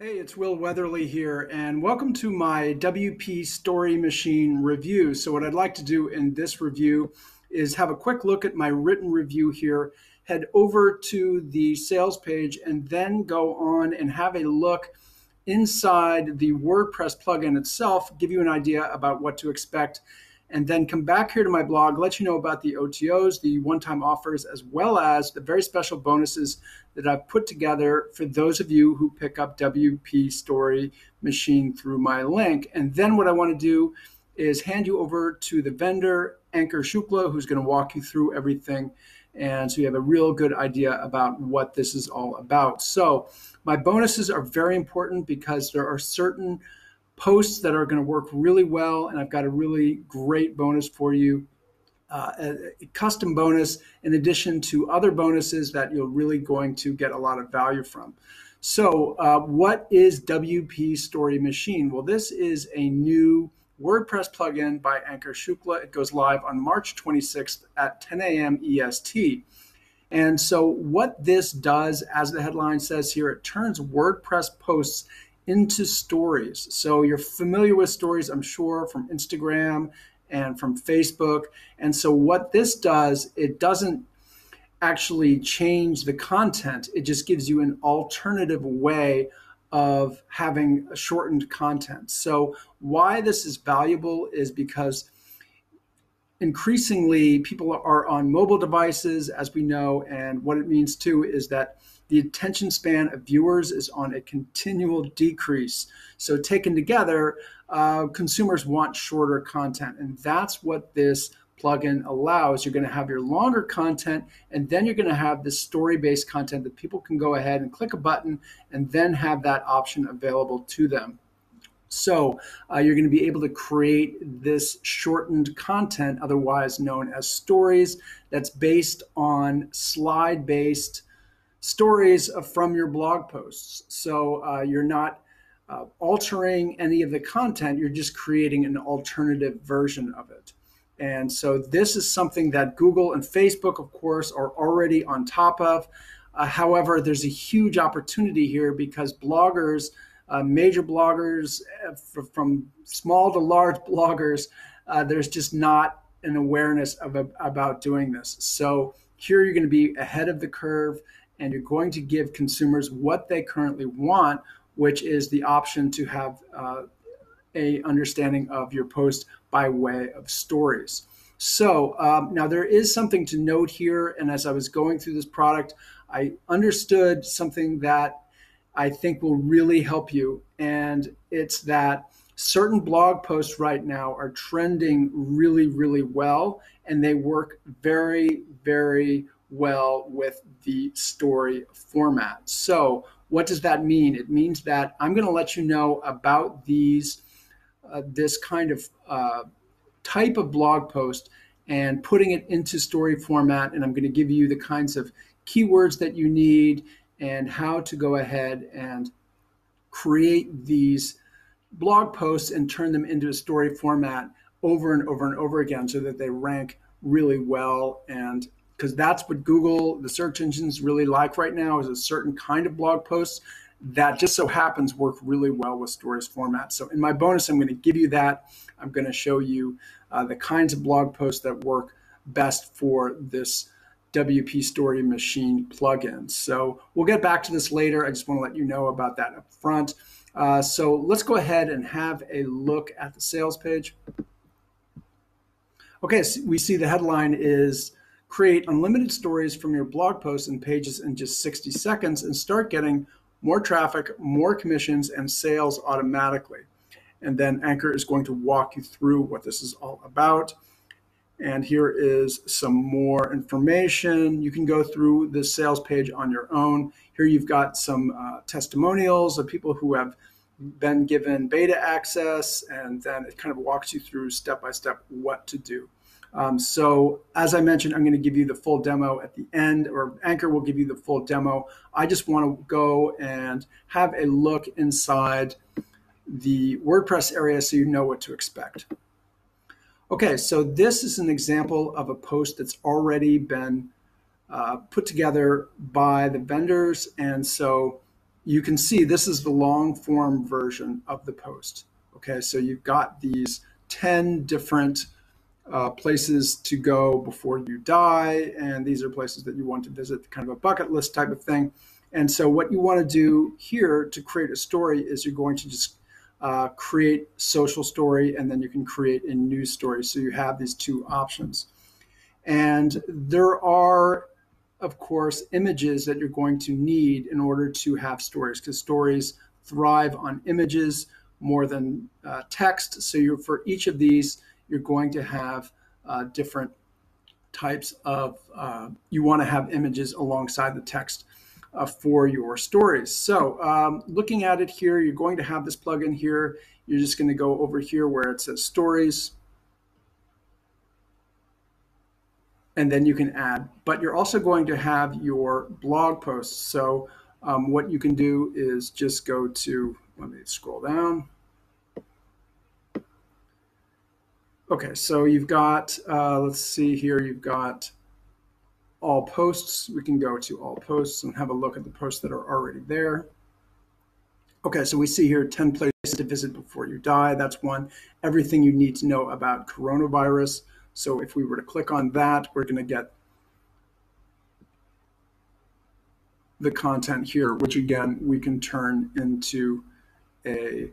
Hey, it's Will Weatherly here, and welcome to my WP Story Machine review. So, what I'd like to do in this review is have a quick look at my written review here, head over to the sales page, and then go on and have a look inside the WordPress plugin itself, give you an idea about what to expect and then come back here to my blog, let you know about the OTOs, the one time offers, as well as the very special bonuses that I've put together for those of you who pick up WP Story Machine through my link. And then what I want to do is hand you over to the vendor, Ankur Shukla, who's going to walk you through everything. And so you have a real good idea about what this is all about. So, my bonuses are very important because there are certain posts that are going to work really well. And I've got a really great bonus for you. Uh, a, a custom bonus in addition to other bonuses that you're really going to get a lot of value from. So, uh, what is WP Story Machine? Well, this is a new WordPress plugin by Ankur Shukla. It goes live on March 26th at 10 a.m. EST. And so, what this does, as the headline says here, it turns WordPress posts into stories. So you're familiar with stories, I'm sure, from Instagram and from Facebook. And so what this does, it doesn't actually change the content, it just gives you an alternative way of having shortened content. So, why this is valuable is because increasingly people are on mobile devices, as we know, and what it means too is that the attention span of viewers is on a continual decrease. So, taken together, uh, consumers want shorter content, and that's what this plugin allows. You're going to have your longer content, and then you're going to have this story based content that people can go ahead and click a button and then have that option available to them. So uh, you're going to be able to create this shortened content, otherwise known as stories, that's based on slide based stories from your blog posts. So uh, you're not uh, altering any of the content, you're just creating an alternative version of it. And so this is something that Google and Facebook, of course, are already on top of. Uh, however, there's a huge opportunity here because bloggers, uh, major bloggers, uh, from small to large bloggers, uh, there's just not an awareness of about doing this. So here you're going to be ahead of the curve and you're going to give consumers what they currently want, which is the option to have uh, a understanding of your post by way of stories. So um, now there is something to note here, and as I was going through this product, I understood something that I think will really help you, and it's that certain blog posts right now are trending really, really well, and they work very, very well with the story format. So, what does that mean? It means that I'm going to let you know about these, uh, this kind of uh, type of blog post and putting it into story format. And I'm going to give you the kinds of keywords that you need and how to go ahead and create these blog posts and turn them into a story format over and over and over again so that they rank really well and because that's what Google, the search engines really like right now is a certain kind of blog posts that just so happens work really well with stories format. So in my bonus, I'm going to give you that. I'm going to show you uh, the kinds of blog posts that work best for this WP Story Machine plugin. So we'll get back to this later. I just want to let you know about that up front. Uh, so let's go ahead and have a look at the sales page. Okay, so we see the headline is create unlimited stories from your blog posts and pages in just 60 seconds and start getting more traffic, more commissions, and sales automatically. And then Ankur is going to walk you through what this is all about. And here is some more information. You can go through the sales page on your own. Here you've got some uh, testimonials of people who have been given beta access, and then it kind of walks you through step by step what to do. Um, so as I mentioned, I'm going to give you the full demo at the end, or Ankur will give you the full demo. I just want to go and have a look inside the WordPress area so you know what to expect. Okay, so this is an example of a post that's already been uh, put together by the vendors. And so you can see this is the long form version of the post. Okay, so you've got these 10 different uh, places to go before you die, and these are places that you want to visit, kind of a bucket list type of thing. And so, what you want to do here to create a story is you're going to just uh, create social story, and then you can create a news story. So you have these two options. And there are, of course, images that you're going to need in order to have stories, because stories thrive on images more than uh, text. So you're for each of these, you're going to have uh, different types of. Uh, you want to have images alongside the text uh, for your stories. So um, looking at it here, you're going to have this plugin here. You're just going to go over here where it says stories. And then you can add, but you're also going to have your blog posts. So um, what you can do is just go to, let me scroll down. Okay, so you've got, uh, let's see here, you've got all posts. We can go to all posts and have a look at the posts that are already there. Okay, so we see here 10 places to visit before you die. That's one. Everything you need to know about coronavirus. So if we were to click on that, we're going to get the content here, which again, we can turn into a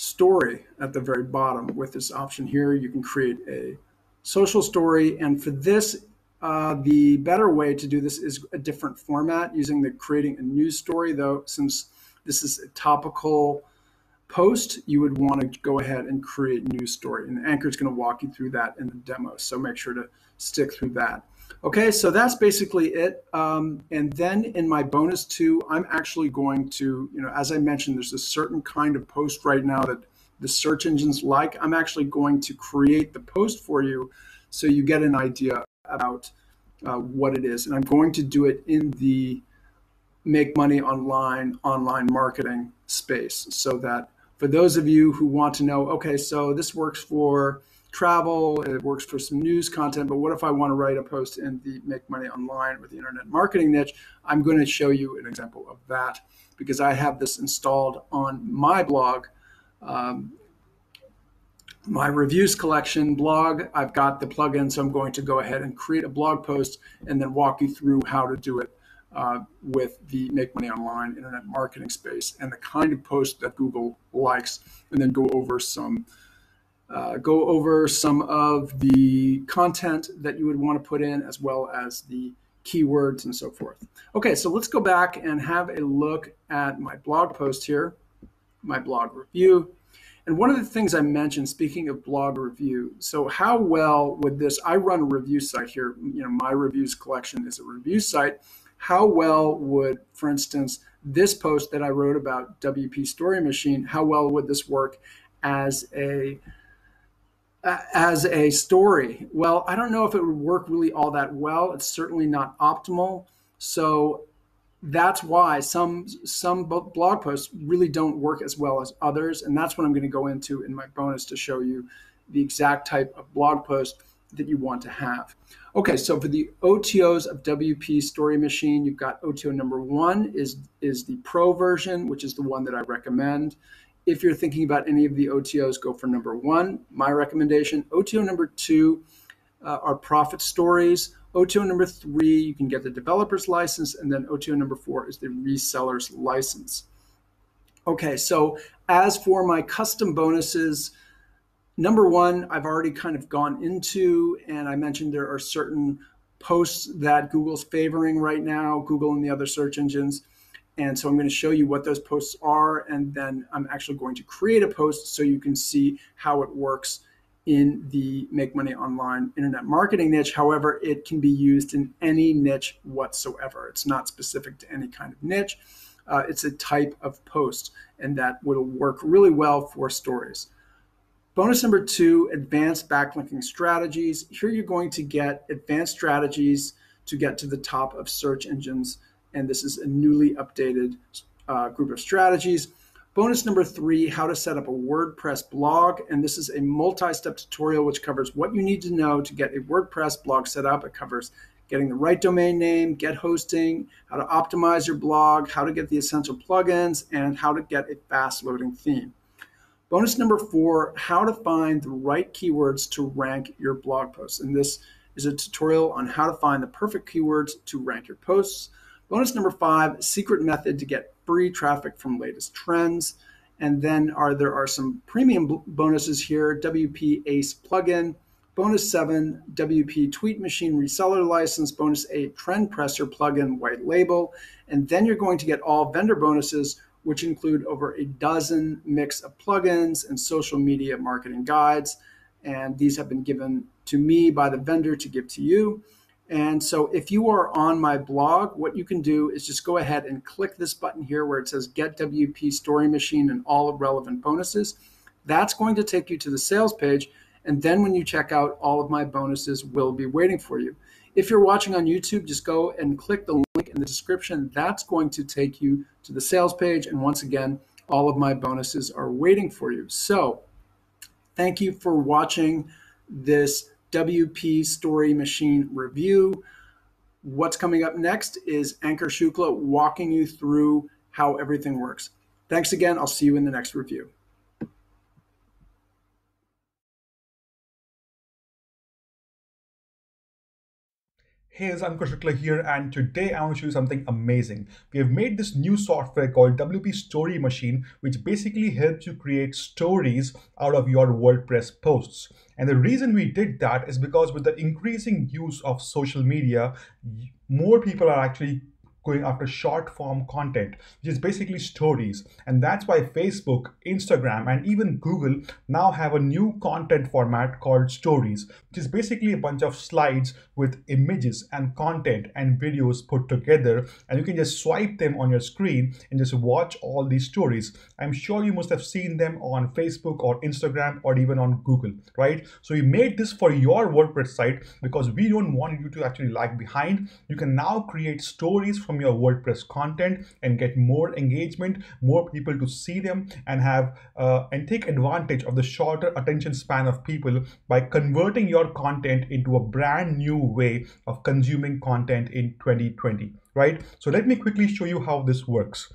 story at the very bottom with this option here. You can create a social story. And for this, uh, the better way to do this is a different format using the creating a news story, though, since this is a topical post, you would want to go ahead and create a news story. And Ankur is going to walk you through that in the demo. So make sure to stick through that. Okay, so that's basically it. Um, and then in my bonus two, I'm actually going to, you know, as I mentioned, there's a certain kind of post right now that the search engines like. I'm actually going to create the post for you so you get an idea about uh, what it is. And I'm going to do it in the make money online, online marketing space so that for those of you who want to know, okay, so this works for travel, it works for some news content, but what if I want to write a post in the make money online or the internet marketing niche? I'm going to show you an example of that because I have this installed on my blog. Um, my reviews collection blog. I've got the plugin, so I'm going to go ahead and create a blog post and then walk you through how to do it uh, with the Make Money Online internet marketing space and the kind of post that Google likes, and then go over some uh, go over some of the content that you would want to put in, as well as the keywords and so forth. Okay, so let's go back and have a look at my blog post here, my blog review. And one of the things I mentioned, speaking of blog review, so how well would this? I run a review site here. You know, my reviews collection is a review site. How well would, for instance, this post that I wrote about WP Story Machine, how well would this work as a as a story? Well, I don't know if it would work really all that well. It's certainly not optimal. So that's why some some blog posts really don't work as well as others and that's what i'm going to go into in my bonus to show you the exact type of blog post that you want to have okay so for the otos of wp story machine you've got oto number one is is the pro version which is the one that i recommend if you're thinking about any of the otos go for number one my recommendation oto number two uh, are profit stories OTO number three, you can get the developer's license, and then OTO number four is the reseller's license. Okay, so as for my custom bonuses, number one, I've already kind of gone into, and I mentioned there are certain posts that Google's favoring right now, Google and the other search engines. And so I'm going to show you what those posts are, and then I'm actually going to create a post so you can see how it works in the make money online internet marketing niche. However, it can be used in any niche whatsoever. It's not specific to any kind of niche. Uh, it's a type of post, and that will work really well for stories. Bonus number two advanced backlinking strategies. Here you're going to get advanced strategies to get to the top of search engines. And this is a newly updated uh, group of strategies. Bonus number three, how to set up a WordPress blog. And this is a multi-step tutorial which covers what you need to know to get a WordPress blog set up. It covers getting the right domain name, get hosting, how to optimize your blog, how to get the essential plugins, and how to get a fast loading theme. Bonus number four, how to find the right keywords to rank your blog posts. And this is a tutorial on how to find the perfect keywords to rank your posts. Bonus number five, secret method to get free traffic from latest trends. And then are there are some premium bonuses here, WP Ace plugin, bonus seven, WP Tweet Machine reseller license, bonus eight, Trend Presser plugin white label. And then you're going to get all vendor bonuses, which include over a dozen mix of plugins and social media marketing guides. And these have been given to me by the vendor to give to you. And so if you are on my blog, what you can do is just go ahead and click this button here where it says Get WP Story Machine and all relevant bonuses. That's going to take you to the sales page. And then when you check out, all of my bonuses will be waiting for you. If you're watching on YouTube, just go and click the link in the description. That's going to take you to the sales page. And once again, all of my bonuses are waiting for you. So thank you for watching this WP Story Machine review. What's coming up next is Ankur Shukla walking you through how everything works. Thanks again. I'll see you in the next review. Hey, it's Ankur Shukla here, and today I want to show you something amazing. We have made this new software called WP Story Machine, which basically helps you create stories out of your WordPress posts. And the reason we did that is because with the increasing use of social media, more people are actually going after short form content, which is basically stories. And that's why Facebook, Instagram, and even Google now have a new content format called stories, which is basically a bunch of slides with images and content and videos put together. And you can just swipe them on your screen and just watch all these stories. I'm sure you must have seen them on Facebook or Instagram or even on Google, right? So we made this for your WordPress site because we don't want you to actually lag behind. You can now create stories from your WordPress content and get more engagement, more people to see them and have uh, and take advantage of the shorter attention span of people by converting your content into a brand new way of consuming content in 2020, right? So let me quickly show you how this works.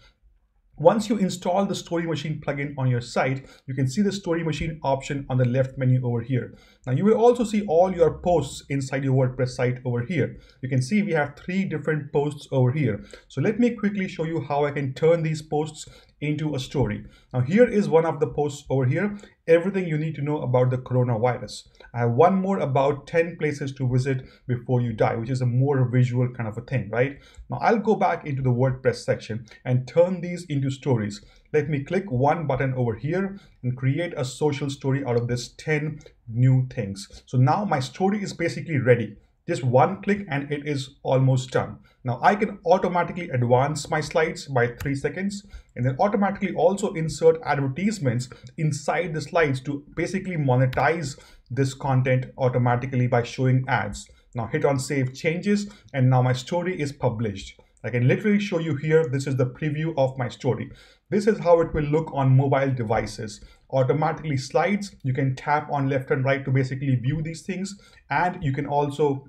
Once you install the Story Machine plugin on your site, you can see the Story Machine option on the left menu over here. Now you will also see all your posts inside your WordPress site over here. You can see we have three different posts over here. So let me quickly show you how I can turn these posts into a story. Now here is one of the posts over here, everything you need to know about the coronavirus. I have one more about 10 places to visit before you die, which is a more visual kind of a thing, right? Now I'll go back into the WordPress section and turn these into stories. Let me click one button over here and create a social story out of this 10 new things. So now my story is basically ready just one click and it is almost done. Now I can automatically advance my slides by three seconds and then automatically also insert advertisements inside the slides to basically monetize this content automatically by showing ads. Now hit on save changes and now my story is published. I can literally show you here, this is the preview of my story. This is how it will look on mobile devices. Automatically slides, you can tap on left and right to basically view these things. And you can also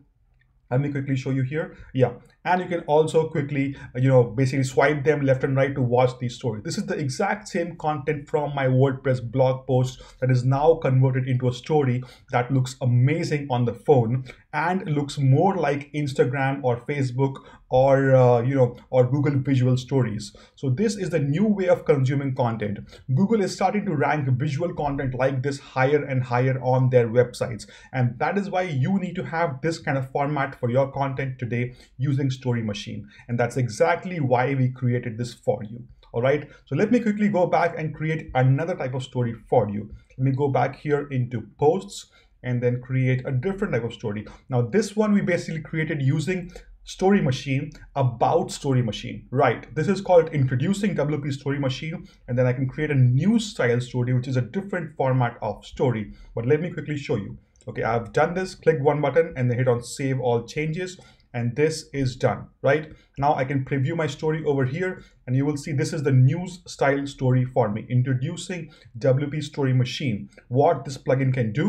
let me quickly show you here. Yeah and you can also quickly uh, you know basically swipe them left and right to watch these stories. This is the exact same content from my wordpress blog post that is now converted into a story that looks amazing on the phone and looks more like instagram or facebook or uh, you know or google visual stories. So this is the new way of consuming content. Google is starting to rank visual content like this higher and higher on their websites. And that is why you need to have this kind of format for your content today using story machine. And that's exactly why we created this for you. All right? So let me quickly go back and create another type of story for you. Let me go back here into posts and then create a different type of story. Now this one we basically created using story machine about story machine. Right. This is called introducing wp story machine. And then i can create a new style story which is a different format of story. But let me quickly show you. Okay i've done this. Click one button and then hit on save all changes and this is done right now i can preview my story over here and you will see this is the news style story for me introducing wp story machine what this plugin can do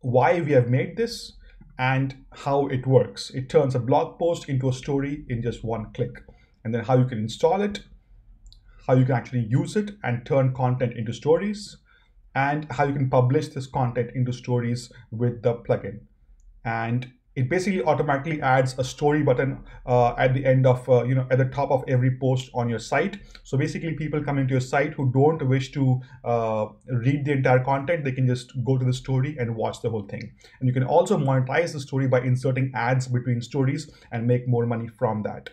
why we have made this and how it works. It turns a blog post into a story in just one click. And then how you can install it, how you can actually use it and turn content into stories, and how you can publish this content into stories with the plugin. And it basically automatically adds a story button uh, at the end of uh, you know at the top of every post on your site. So basically people coming to your site who don't wish to uh, read the entire content. They can just go to the story and watch the whole thing. And you can also monetize the story by inserting ads between stories and make more money from that.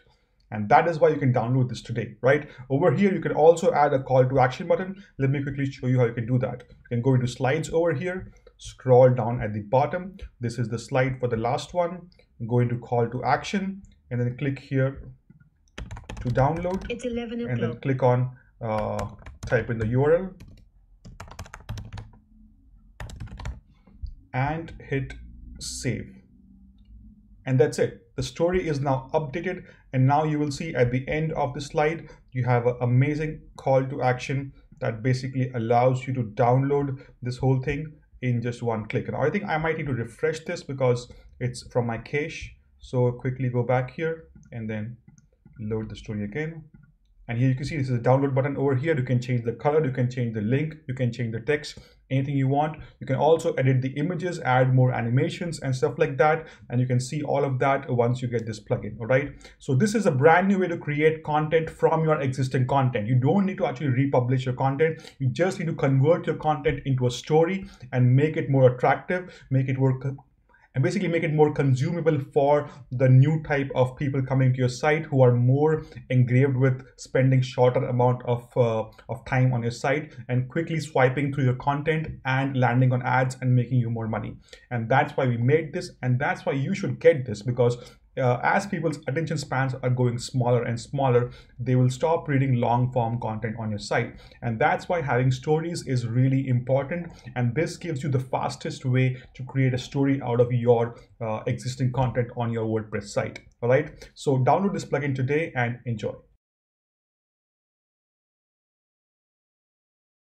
And that is why you can download this today right? Over here you can also add a call to action button. Let me quickly show you how you can do that. You can go into slides over here scroll down at the bottom. This is the slide for the last one. Go into call to action and then click here to download. It's 11 o'clock. And then click on uh, type in the URL and hit save. And that's it. The story is now updated and now you will see at the end of the slide, you have an amazing call to action that basically allows you to download this whole thing in just one click. Now I think I might need to refresh this because it's from my cache. So quickly go back here and then load the story again. And here you can see this is a download button over here. You can change the color, you can change the link, you can change the text, anything you want. You can also edit the images, add more animations and stuff like that. And you can see all of that once you get this plugin, all right? So this is a brand new way to create content from your existing content. You don't need to actually republish your content. You just need to convert your content into a story and make it more attractive, make it work and basically make it more consumable for the new type of people coming to your site who are more engraved with spending shorter amount of, uh, of time on your site and quickly swiping through your content and landing on ads and making you more money. And that's why we made this and that's why you should get this because uh, as people's attention spans are going smaller and smaller, they will stop reading long form content on your site. And that's why having stories is really important. And this gives you the fastest way to create a story out of your uh, existing content on your WordPress site. All right. So download this plugin today and enjoy.